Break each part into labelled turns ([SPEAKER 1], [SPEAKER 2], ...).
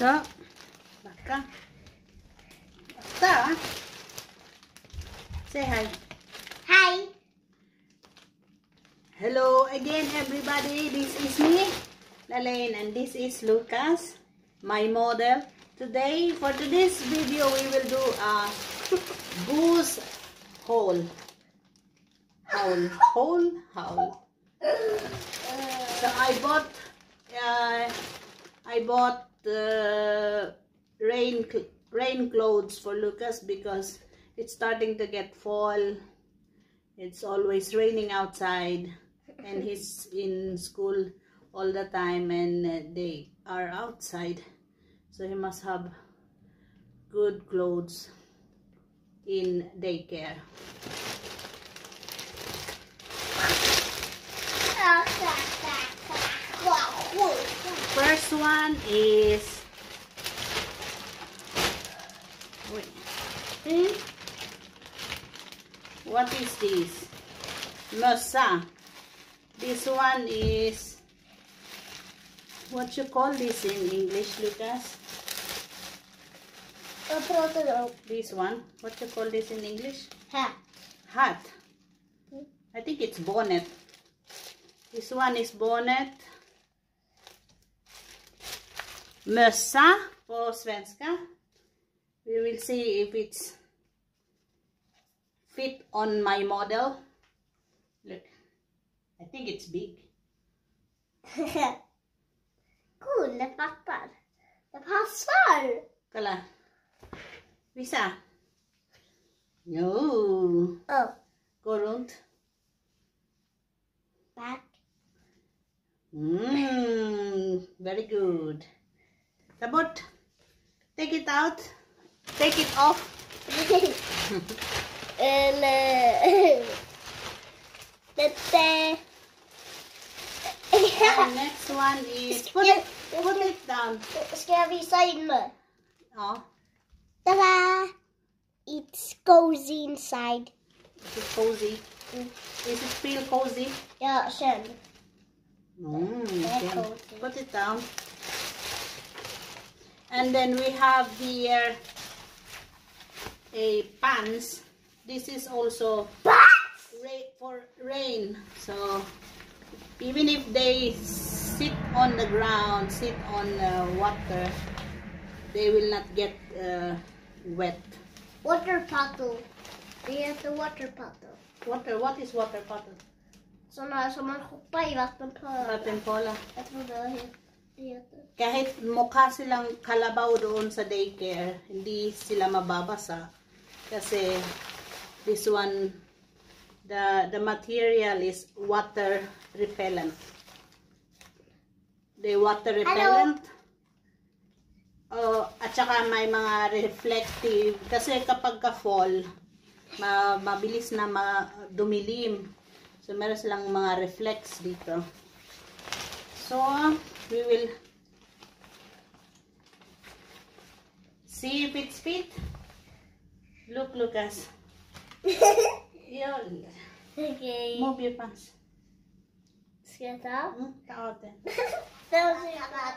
[SPEAKER 1] So, baka. Baka. Say hi.
[SPEAKER 2] Hi.
[SPEAKER 1] Hello again, everybody. This is me, Lalaine, and this is Lucas, my model. Today, for today's video, we will do a goose hole. Hole, hole, hole. So I bought, uh, I bought uh, rain rain clothes for Lucas because it's starting to get fall. It's always raining outside, and he's in school all the time, and uh, they are outside, so he must have good clothes in daycare. First one is wait. Hmm? What is this? Masa. This one is what you call this in English, Lucas? This one. What you call this in English?
[SPEAKER 2] Hat.
[SPEAKER 1] Hat. I think it's bonnet. This one is bonnet. Mössa på svenska. We will see if it's fit on my model. Look. I think it's big.
[SPEAKER 2] cool, det passar. Det passar.
[SPEAKER 1] Kala. Visa. No.
[SPEAKER 2] Oh,
[SPEAKER 1] Gå runt.
[SPEAKER 2] back.
[SPEAKER 1] Mmm. Very good. Tabot. Take it out. Take it off.
[SPEAKER 2] Eller... Dette...
[SPEAKER 1] And next one is put it put it down.
[SPEAKER 2] Ska jag visa inne?
[SPEAKER 1] Ja,
[SPEAKER 2] Ta-da! It goes inside.
[SPEAKER 1] is it cozy? Is it feel cozy?
[SPEAKER 2] Ja, känn.
[SPEAKER 1] Mm,
[SPEAKER 2] Very
[SPEAKER 1] okay.
[SPEAKER 2] cozy.
[SPEAKER 1] Put it down. And then we have here a pants. This is also for rain. So even if they sit on the ground, sit on uh, water, they will not get uh, wet.
[SPEAKER 2] Water bottle. have the water bottle.
[SPEAKER 1] Water, what is water bottle?
[SPEAKER 2] Sådana här som man hoppar i vatten på.
[SPEAKER 1] Vatten cola.
[SPEAKER 2] Jag tror det he- det heter.
[SPEAKER 1] Kahit mukha silang kalabaw doon sa daycare, hindi sila mababasa. Kasi this one, the, the material is water repellent. The water repellent. Oh, at saka may mga reflective. Kasi kapag ka-fall, ma mabilis na ma dumilim. So, meron silang mga reflex dito. So, we will see if it's fit. Look, Lucas. Yun.
[SPEAKER 2] Okej.
[SPEAKER 1] Move your pants.
[SPEAKER 2] Jag ta?
[SPEAKER 1] Hmm, out.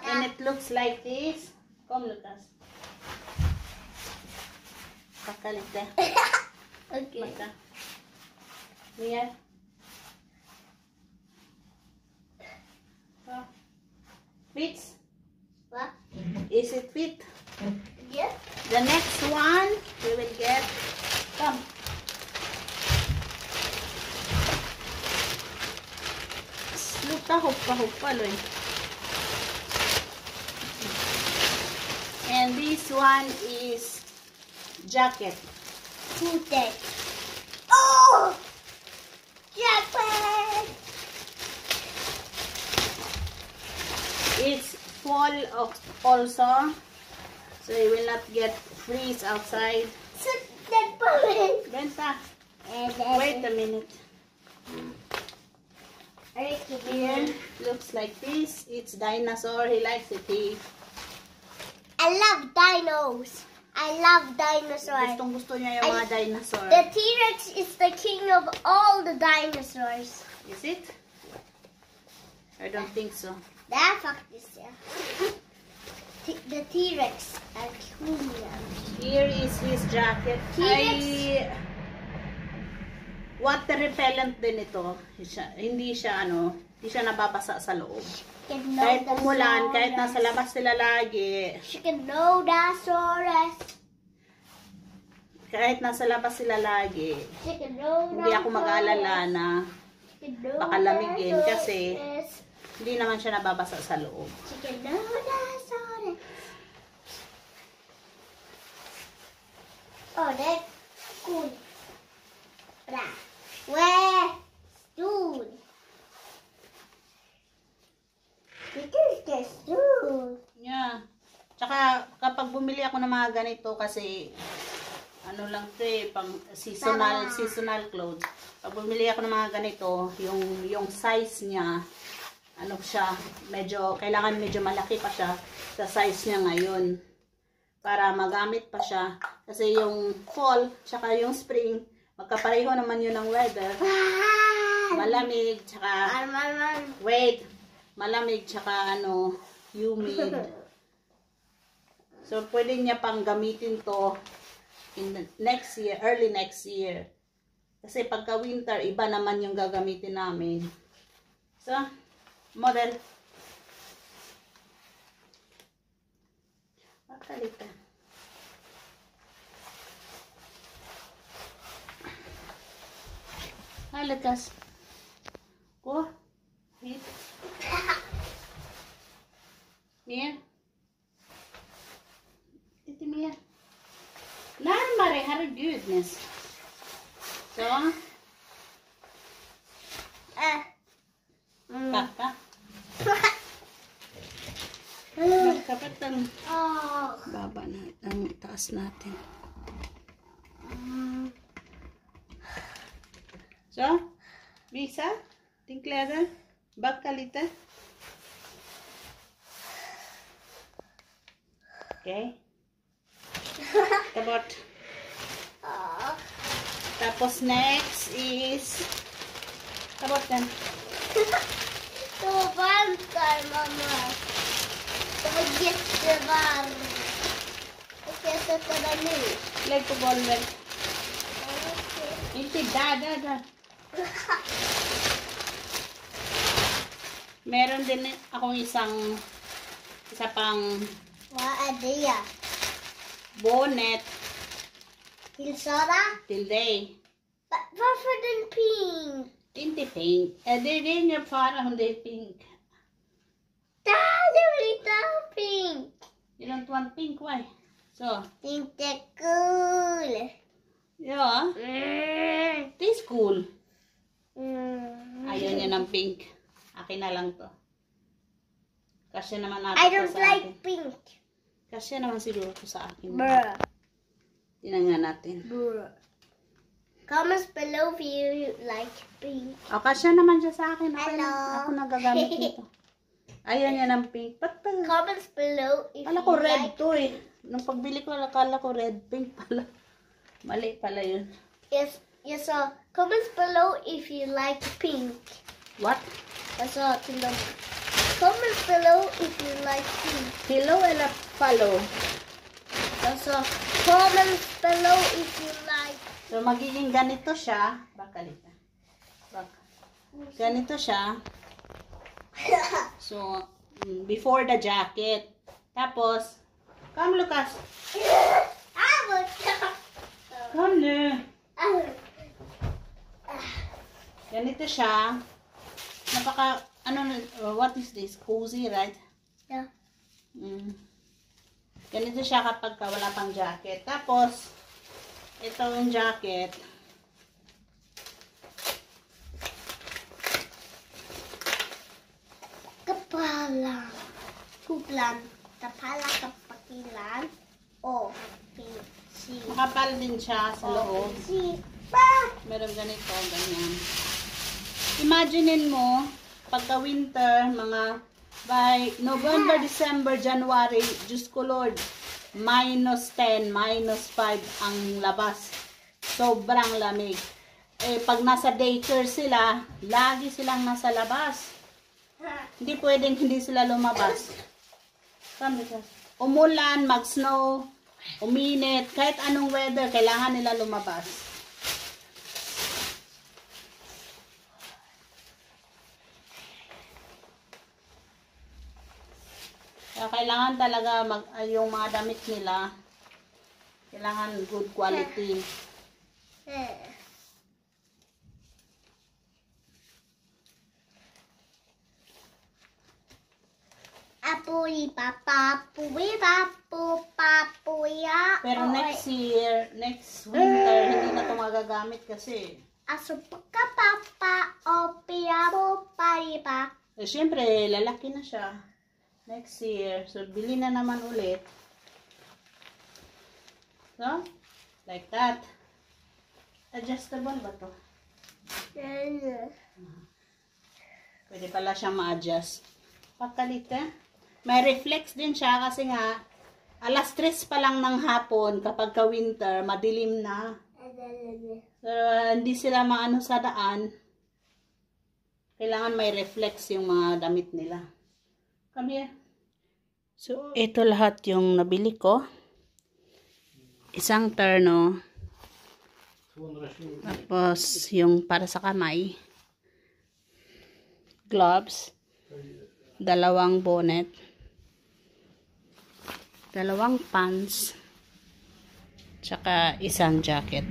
[SPEAKER 1] And it looks like this. Come, Lucas. Baka lite.
[SPEAKER 2] Okej.
[SPEAKER 1] Baka. Ner. Så. Fits?
[SPEAKER 2] Va? Mm-hmm.
[SPEAKER 1] Is it fit?
[SPEAKER 2] Ja.
[SPEAKER 1] The next one we will get. Come. Look Sluta hoppa hoppa Loy. And this one is jacket.
[SPEAKER 2] Foten.
[SPEAKER 1] Fall of also, so you will not get freeze outside.
[SPEAKER 2] Eller...
[SPEAKER 1] wait a minute. Here looks like this. It's dinosaur. He likes it. He
[SPEAKER 2] I love dinos. I love dinosaurs.
[SPEAKER 1] gustong gusto niya yung mga dinosaur.
[SPEAKER 2] The T-Rex is the king of all the dinosaurs.
[SPEAKER 1] Is it? I don't think so.
[SPEAKER 2] Det är faktiskt. T- the T-Rex and Julian.
[SPEAKER 1] Here is his jacket.
[SPEAKER 2] T-Rex.
[SPEAKER 1] Water repellent din ito. Hindi siya ano, hindi siya nababasa sa loob. Kahit umulan, kahit nasa labas sila lagi,
[SPEAKER 2] Chicken Nodosaurus.
[SPEAKER 1] kahit nasa labas sila lagi,
[SPEAKER 2] Chicken Nodosaurus.
[SPEAKER 1] hindi ako mag-aalala na baka lamigin kasi-. Hindi naman siya nababasa sa loob.
[SPEAKER 2] Chicken Nodosaurus. Oh, that's cool. Bra. Where? Stool. This is the stool.
[SPEAKER 1] Yeah. Tsaka kapag bumili ako ng mga ganito kasi ano lang 'to eh, pang seasonal seasonal clothes. Pag bumili ako ng mga ganito, yung yung size niya ano siya, medyo kailangan medyo malaki pa siya sa size niya ngayon para magamit pa siya kasi yung fall tsaka yung spring magkapareho naman yun ng weather malamig tsaka Wait. Malamig tsaka ano, humid. So, pwede niya pang gamitin to in the next year, early next year. Kasi pagka winter, iba naman yung gagamitin namin. So, model. Bakta lite. Här Lukas. Gå. Hit. Ner. Lite mer. Närmare, herregud Nils. Taas natin.
[SPEAKER 2] Mm.
[SPEAKER 1] Så. Visa. Din kläder. Backa lite. Okej. Ta bort.
[SPEAKER 2] Oh.
[SPEAKER 1] Tapos next is... Ta bort den.
[SPEAKER 2] Så varmt där, mamma. Det
[SPEAKER 1] Lägg på golvet.
[SPEAKER 2] Okej.
[SPEAKER 1] Inte där, där, där. Meron din akong isang isa pang
[SPEAKER 2] är det?
[SPEAKER 1] bonnet
[SPEAKER 2] till
[SPEAKER 1] dig.
[SPEAKER 2] Va- Varför den pink?
[SPEAKER 1] Inte pink. Eh, ingen fara om det är pink.
[SPEAKER 2] Var lite pink.
[SPEAKER 1] You don't want pink, why?
[SPEAKER 2] Är inte cool.
[SPEAKER 1] Ja,
[SPEAKER 2] Mm.
[SPEAKER 1] det is cool.
[SPEAKER 2] Mm.
[SPEAKER 1] Ayaw niya ng pink. Akin na lang to. Kasi naman natin
[SPEAKER 2] I don't like
[SPEAKER 1] akin.
[SPEAKER 2] pink.
[SPEAKER 1] Kasi naman siguro to sa akin.
[SPEAKER 2] Bruh.
[SPEAKER 1] Tingnan nga natin.
[SPEAKER 2] Bruh. Comments below if you like pink.
[SPEAKER 1] O, kasya naman siya sa akin. Okay
[SPEAKER 2] Hello.
[SPEAKER 1] lang. Ako nagagamit nito. Ayaw niya ng pink. Ba't pa?
[SPEAKER 2] Comments below if
[SPEAKER 1] Kala ko
[SPEAKER 2] you
[SPEAKER 1] red
[SPEAKER 2] like
[SPEAKER 1] to eh. Nung pagbili ko, akala ko red. Pink pala. Mali pala yun.
[SPEAKER 2] Yes, yes, uh, comments below if you like pink.
[SPEAKER 1] What?
[SPEAKER 2] That's all to know. Comments below if you like pink.
[SPEAKER 1] Hello and a follow.
[SPEAKER 2] That's all. Comments below if you like.
[SPEAKER 1] So, magiging ganito siya. Bakalita. Bak. Ganito siya. So, mm, before the jacket. Tapos, come Lucas. Come na. Ganito siya. Napaka, ano, what is this? Cozy, right?
[SPEAKER 2] Yeah.
[SPEAKER 1] Mm. Ganito siya kapag ka wala pang jacket. Tapos, ito yung jacket.
[SPEAKER 2] Kepala. Kuplan. Kepala kepakilan. Oh. Pink. Si.
[SPEAKER 1] Makapal din siya sa loob.
[SPEAKER 2] Si. Pa.
[SPEAKER 1] Meron ganito, ganyan. Imaginein mo, pagka winter, mga by November, December, January, Diyos ko Lord, minus 10, minus 5 ang labas. Sobrang lamig. Eh, pag nasa daycare sila, lagi silang nasa labas. Hindi pwedeng hindi sila lumabas. Come, Lucas. Umulan, mag-snow, uminit, kahit anong weather, kailangan nila lumabas. Kaya kailangan talaga mag, yung mga damit nila, kailangan good quality.
[SPEAKER 2] Eh. Apoy, papa, puwi, papu, papuya.
[SPEAKER 1] Pero next year, next winter, hindi na ito magagamit kasi.
[SPEAKER 2] Aso pagka papa, o piyabo, paripa.
[SPEAKER 1] Eh, syempre, lalaki na siya. Next year. So, bili na naman ulit. So, like that. Adjustable ba to? Pwede pala siya ma-adjust. Pagkalit eh. May reflex din siya kasi nga, alas 3 pa lang ng hapon kapag ka winter, madilim na. So, hindi sila maano sa daan. Kailangan may reflex yung mga damit nila. Come here. So, ito lahat yung nabili ko. Isang terno. Tapos, yung para sa kamay. Gloves. Dalawang bonnet. Dalawang pants. Tsaka isang jacket.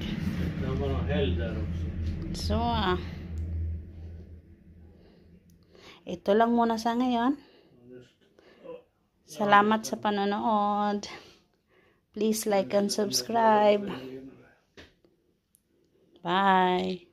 [SPEAKER 1] So, ah. ito lang muna sa ngayon. Salamat sa panonood. Please like and subscribe. Bye.